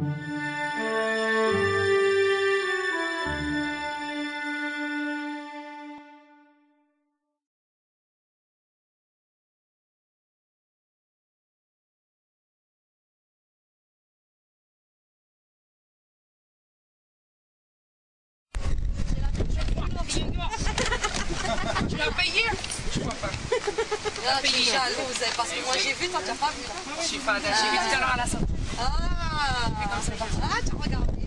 Tu l'as payé Je crois pas. Là, tu es jalouse, parce que moi j'ai vu, toi tu n'as pas vu. Je suis pas J'ai vu tout à l'heure à la 啊，你讲什？啊，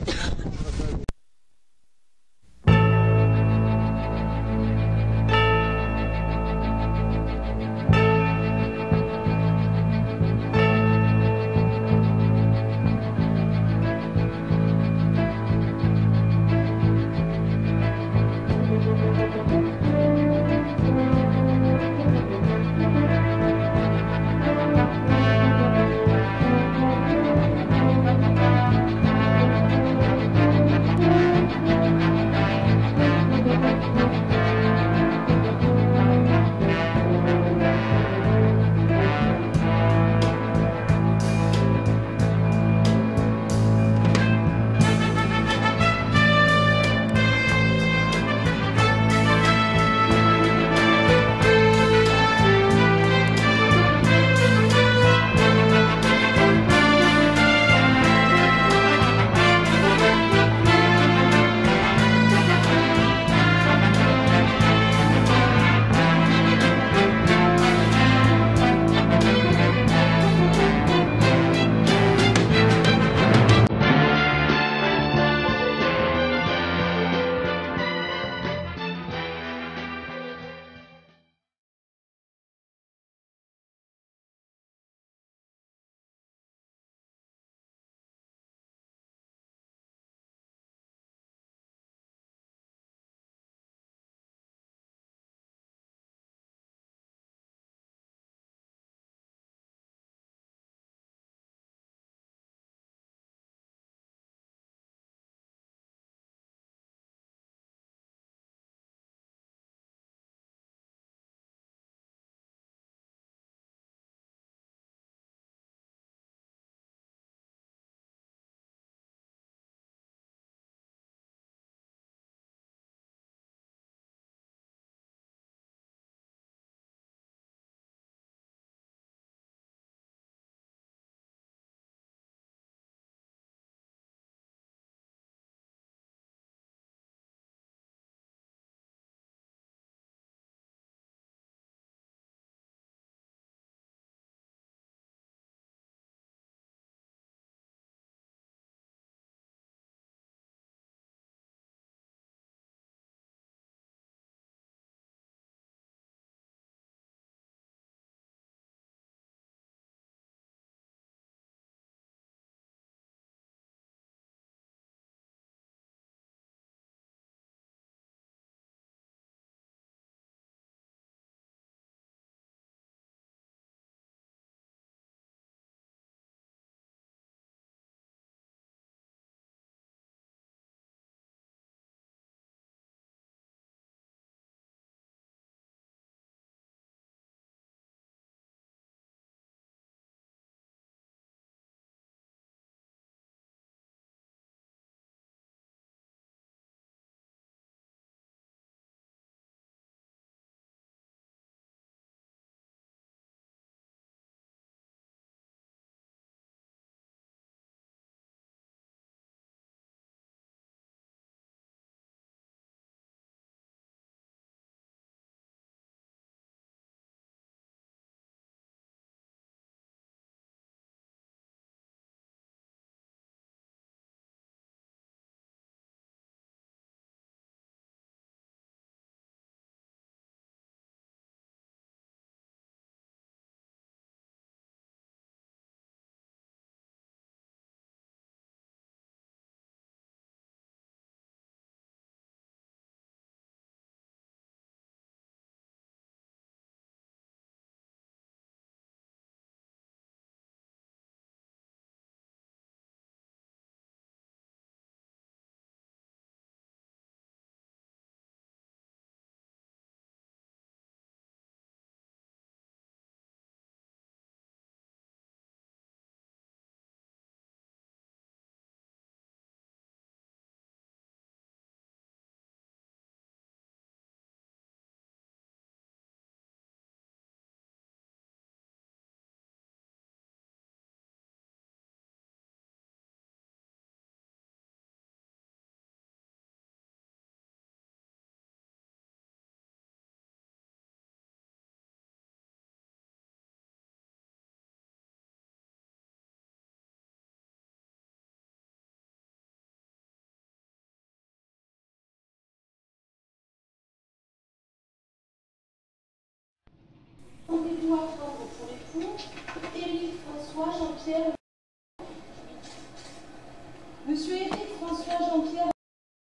Monsieur Éric François Jean-Pierre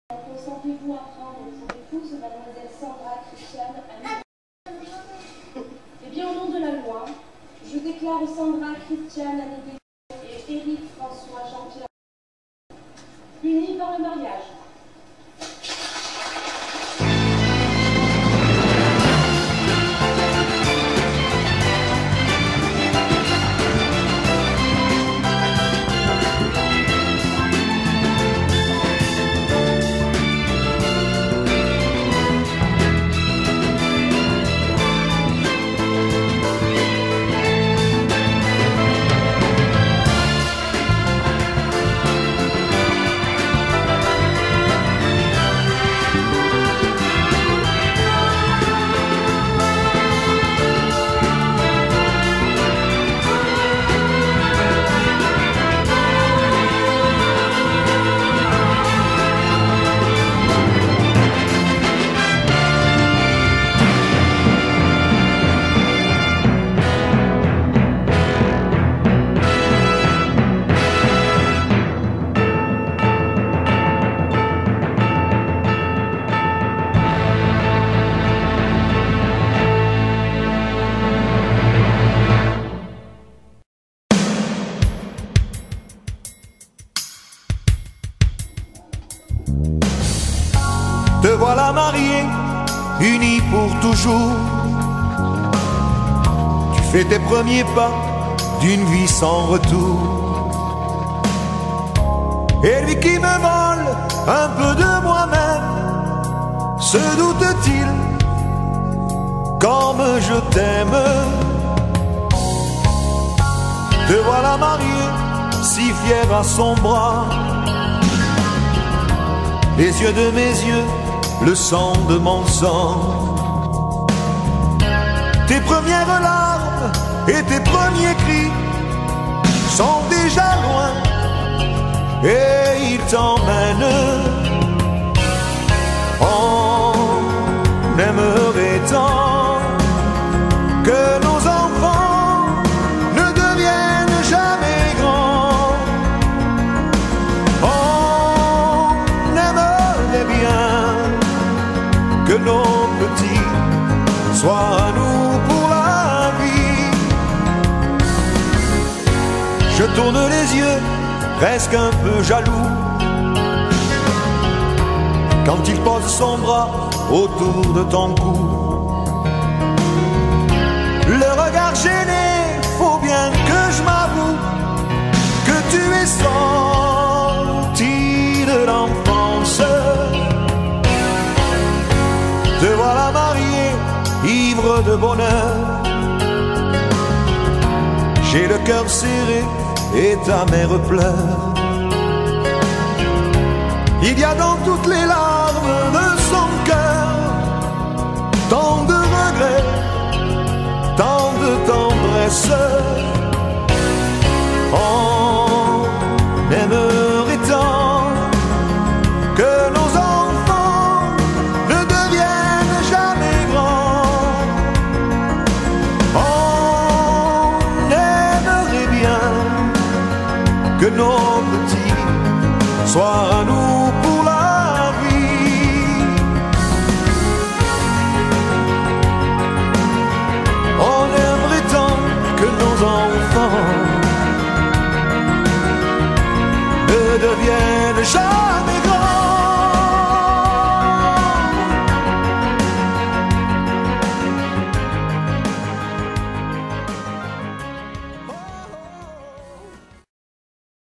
consentez-vous à prendre pour épouse mademoiselle Sandra Christiane Annie Eh bien, au nom de la loi, je déclare Sandra Christiane Annie et Éric François Jean-Pierre unis par le mariage. Te voilà marié, unis pour toujours. Tu fais tes premiers pas d'une vie sans retour. Et lui qui me vole un peu de moi-même, se doute-t-il comme je t'aime? Te voilà marié, si fier à son bras. Les yeux de mes yeux, le sang de mon sang. Tes premières larmes et tes premiers cris sont déjà loin et ils t'emmènent. On aimerait tant Je tourne les yeux, presque un peu jaloux, quand il pose son bras autour de ton cou. Le regard gêné, faut bien que je m'avoue que tu es sorti de l'enfance. Te voilà marié, ivre de bonheur. J'ai le cœur serré et ta mère pleure. Il y a dans toutes les larmes de son cœur tant de regrets, tant de tendresse. On sua